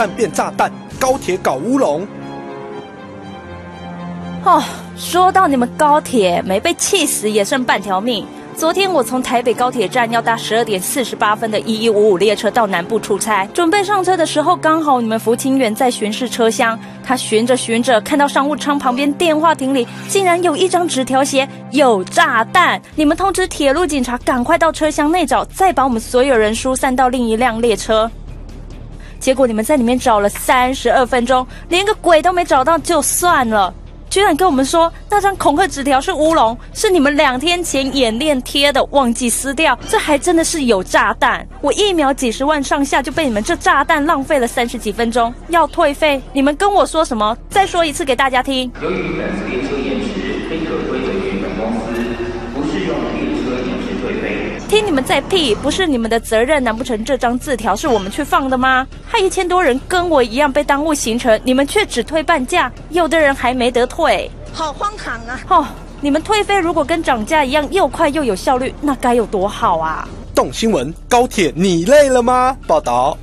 弹变炸弹，高铁搞乌龙。哦，说到你们高铁没被气死也剩半条命。昨天我从台北高铁站要搭十二点四十八分的一一五五列车到南部出差，准备上车的时候，刚好你们福清员在巡视车厢。他巡着巡着，看到商务舱旁边电话亭里竟然有一张纸条，写有炸弹。你们通知铁路警察，赶快到车厢内找，再把我们所有人疏散到另一辆列车。结果你们在里面找了三十二分钟，连个鬼都没找到，就算了。居然跟我们说那张恐吓纸条是乌龙，是你们两天前演练贴的，忘记撕掉。这还真的是有炸弹！我一秒几十万上下就被你们这炸弹浪费了三十几分钟，要退费？你们跟我说什么？再说一次给大家听。由于本次列车延迟，非可归责于本公司，不适用列车延迟退费。听你们在屁，不是你们的责任？难不成这张字条是我们去放的吗？害一千多人跟我一样被耽误行程，你们却只退半价，有的人还没得退，好荒唐啊！哦，你们退费如果跟涨价一样又快又有效率，那该有多好啊！动新闻，高铁你累了吗？报道。